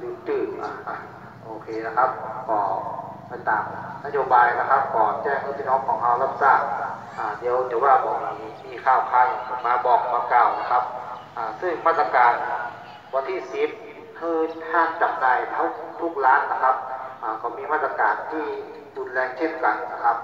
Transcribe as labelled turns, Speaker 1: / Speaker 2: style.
Speaker 1: ลืมจืดอ่โอเคนะครับก็ไปตามนโยบายนะครับก่อนแจ้งให้พี่น้องของเรารับทราบอ่าเดี๋ยวจะว่าบอกมีมีข้าวค้างมาบอกมาเกล่าวนะครับซึ่งมาตรการวันที่สิบคือห้ามจับได้ทุกทุกร้านนะครับก็มีมาตรการที่รุนแรงเช่นกันนะครับ